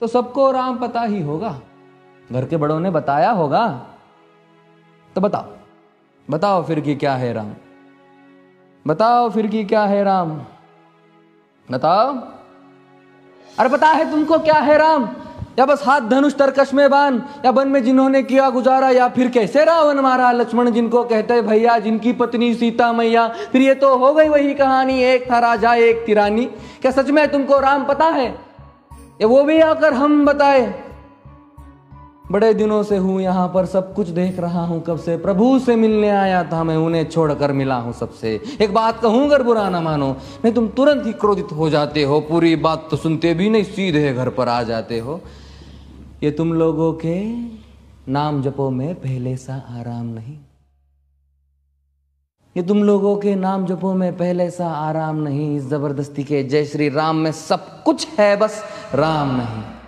तो सबको राम पता ही होगा। घर के बड़ों ने बताया होगा। तो बताओ बताओ फिर की क्या है राम? बताओ फिर की क्या है राम? बताओ। अरे पता है तुमको क्या है राम? या बस हाथ धनुष तरकश में बान या वन में जिन्होंने किया गुजारा, या फिर कैसे रावण मारा? लक्ष्मण जिनको कहते भैया, जिनकी पत्नी सीता मैया। फिर ये तो हो गई वही कहानी, एक था राजा, एक तिरानी। क्या सच में तुमको राम पता है? ये वो भी आकर हम बताए। बड़े दिनों से हूँ यहाँ पर, सब कुछ देख रहा हूँ कब से। प्रभु से मिलने आया था मैं, उन्हें छोड़कर मिला हूँ सबसे। एक बात कहूँ, अगर बुरा ना मानो नहीं तुम तुरंत ही क्रोधित हो जाते हो। पूरी बात तो सुनते भी नहीं, सीधे घर पर आ जाते हो। ये तुम लोगों के नाम जपो में पहले सा आराम नहीं। ये तुम लोगों के नाम जपो में पहले सा आराम नहीं। इस ज़बरदस्ती के जय श्री राम में सब कुछ है बस। राम नहीं।